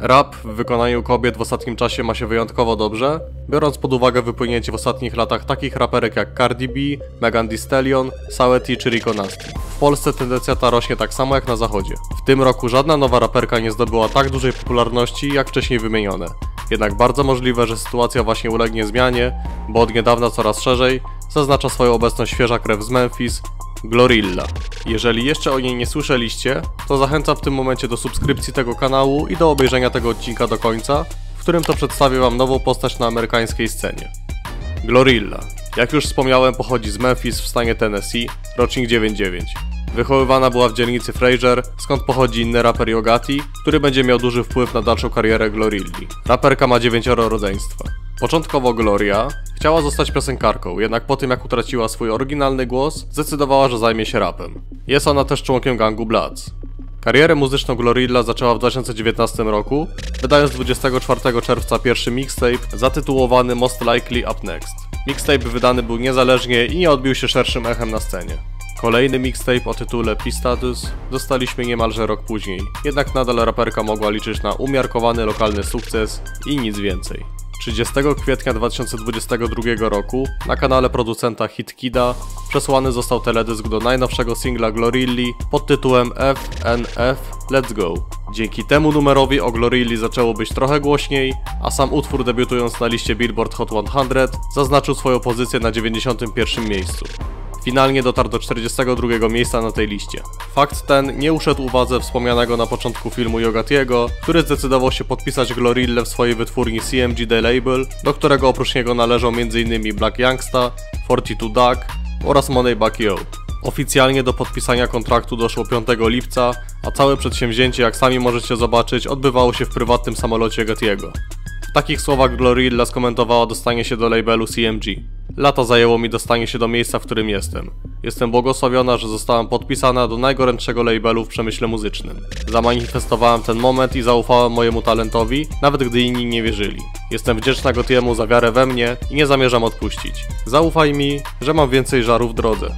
Rap w wykonaniu kobiet w ostatnim czasie ma się wyjątkowo dobrze, biorąc pod uwagę wypłynięcie w ostatnich latach takich raperek jak Cardi B, Megan Thee Stallion, Saweetie czy Rico Nasty. W Polsce tendencja ta rośnie tak samo jak na zachodzie. W tym roku żadna nowa raperka nie zdobyła tak dużej popularności jak wcześniej wymienione. Jednak bardzo możliwe, że sytuacja właśnie ulegnie zmianie, bo od niedawna coraz szerzej zaznacza swoją obecność świeża krew z Memphis, Glorilla. Jeżeli jeszcze o niej nie słyszeliście, to zachęcam w tym momencie do subskrypcji tego kanału i do obejrzenia tego odcinka do końca, w którym to przedstawię wam nową postać na amerykańskiej scenie. Glorilla. Jak już wspomniałem, pochodzi z Memphis w stanie Tennessee, rocznik 99. Wychowywana była w dzielnicy Fraser, skąd pochodzi inny raper Yogati, który będzie miał duży wpływ na dalszą karierę Glorilli. Raperka ma dziewięcioro rodzeństwa. Początkowo Gloria chciała zostać piosenkarką, jednak po tym jak utraciła swój oryginalny głos, zdecydowała, że zajmie się rapem. Jest ona też członkiem gangu Bloods. Karierę muzyczną Glorilla zaczęła w 2019 roku, wydając 24 czerwca pierwszy mixtape zatytułowany Most Likely Up Next. Mixtape wydany był niezależnie i nie odbił się szerszym echem na scenie. Kolejny mixtape o tytule P-Status dostaliśmy niemalże rok później, jednak nadal raperka mogła liczyć na umiarkowany lokalny sukces i nic więcej. 30 kwietnia 2022 roku na kanale producenta HitKida przesłany został teledysk do najnowszego singla Glorilli pod tytułem FNF Let's Go. Dzięki temu numerowi o Glorilli zaczęło być trochę głośniej, a sam utwór debiutując na liście Billboard Hot 100 zaznaczył swoją pozycję na 91 miejscu. Finalnie dotarł do 42 miejsca na tej liście. Fakt ten nie uszedł uwadze wspomnianego na początku filmu Yogatiego, który zdecydował się podpisać Glorillę w swojej wytwórni CMG The Label, do którego oprócz niego należą m.in. Black Youngsta, 42 Duck oraz Moneybag Yo. Oficjalnie do podpisania kontraktu doszło 5 lipca, a całe przedsięwzięcie, jak sami możecie zobaczyć, odbywało się w prywatnym samolocie Gatiego. W takich słowach Glorilla skomentowała dostanie się do labelu CMG. Lata zajęło mi dostanie się do miejsca, w którym jestem. Jestem błogosławiona, że zostałam podpisana do najgorętszego labelu w przemyśle muzycznym. Zamanifestowałam ten moment i zaufałam mojemu talentowi, nawet gdy inni nie wierzyli. Jestem wdzięczna Gotiemu za wiarę we mnie i nie zamierzam odpuścić. Zaufaj mi, że mam więcej żarów w drodze.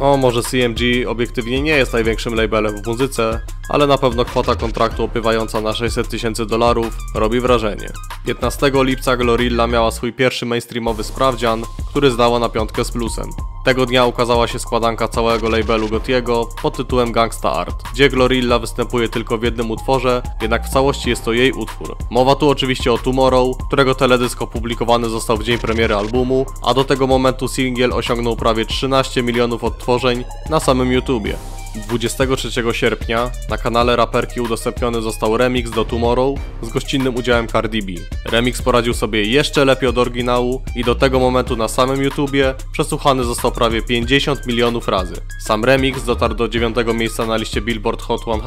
O, może CMG obiektywnie nie jest największym labelem w muzyce, ale na pewno kwota kontraktu opływająca na 600 tysięcy dolarów robi wrażenie. 15 lipca Glorilla miała swój pierwszy mainstreamowy sprawdzian, który zdała na piątkę z plusem. Tego dnia ukazała się składanka całego labelu Gotiego pod tytułem Gangsta Art, gdzie Glorilla występuje tylko w jednym utworze, jednak w całości jest to jej utwór. Mowa tu oczywiście o Tomorrow, którego teledysk opublikowany został w dzień premiery albumu, a do tego momentu singiel osiągnął prawie 13 milionów odtworzeń na samym YouTubie. 23 sierpnia na kanale raperki udostępniony został remix do Tomorrow z gościnnym udziałem Cardi B. Remix poradził sobie jeszcze lepiej od oryginału i do tego momentu na samym YouTubie przesłuchany został prawie 50 milionów razy. Sam remix dotarł do 9 miejsca na liście Billboard Hot 100,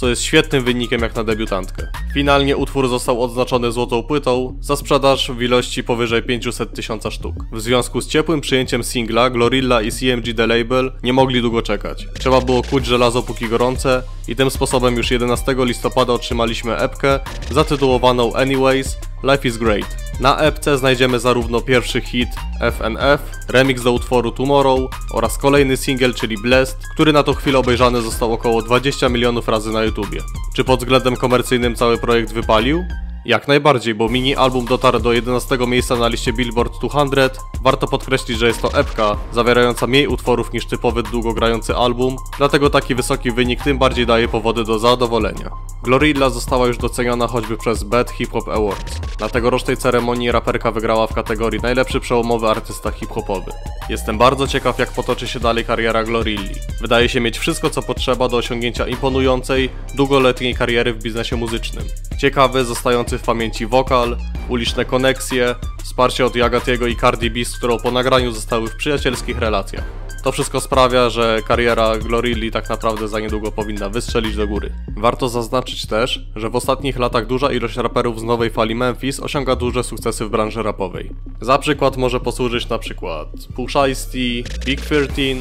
co jest świetnym wynikiem jak na debiutantkę. Finalnie utwór został odznaczony złotą płytą za sprzedaż w ilości powyżej 500 tysiąca sztuk. W związku z ciepłym przyjęciem singla Glorilla i CMG The Label nie mogli długo czekać. Trzeba było było kuć żelazo póki gorące i tym sposobem już 11 listopada otrzymaliśmy epkę zatytułowaną Anyways Life is Great. Na epce znajdziemy zarówno pierwszy hit FNF, remix do utworu Tomorrow oraz kolejny singiel, czyli Blessed, który na tą chwilę obejrzany został około 20 milionów razy na YouTubie. Czy pod względem komercyjnym cały projekt wypalił? Jak najbardziej, bo mini album dotarł do 11 miejsca na liście Billboard 200. Warto podkreślić, że jest to epka, zawierająca mniej utworów niż typowy długogrający album, dlatego taki wysoki wynik tym bardziej daje powody do zadowolenia. Glorilla została już doceniona choćby przez Bad Hip Hop Awards. Na tegorocznej ceremonii raperka wygrała w kategorii najlepszy przełomowy artysta hip-hopowy. Jestem bardzo ciekaw jak potoczy się dalej kariera Glorilli. Wydaje się mieć wszystko co potrzeba do osiągnięcia imponującej, długoletniej kariery w biznesie muzycznym. Ciekawy, zostający w pamięci wokal, uliczne koneksje, wsparcie od Jagatiego i Cardi B, z którą po nagraniu zostały w przyjacielskich relacjach. To wszystko sprawia, że kariera Glorilli tak naprawdę za niedługo powinna wystrzelić do góry. Warto zaznaczyć też, że w ostatnich latach duża ilość raperów z nowej fali Memphis osiąga duże sukcesy w branży rapowej. Za przykład może posłużyć na przykład Push Ice T, Big 13,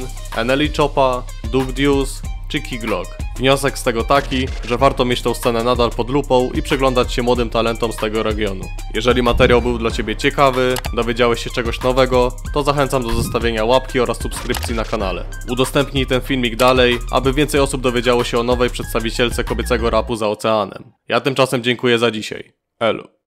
NLE Choppa, Duke Deuce, czy Key Glock. Wniosek z tego taki, że warto mieć tą scenę nadal pod lupą i przyglądać się młodym talentom z tego regionu. Jeżeli materiał był dla Ciebie ciekawy, dowiedziałeś się czegoś nowego, to zachęcam do zostawienia łapki oraz subskrypcji na kanale. Udostępnij ten filmik dalej, aby więcej osób dowiedziało się o nowej przedstawicielce kobiecego rapu za oceanem. Ja tymczasem dziękuję za dzisiaj. Elu.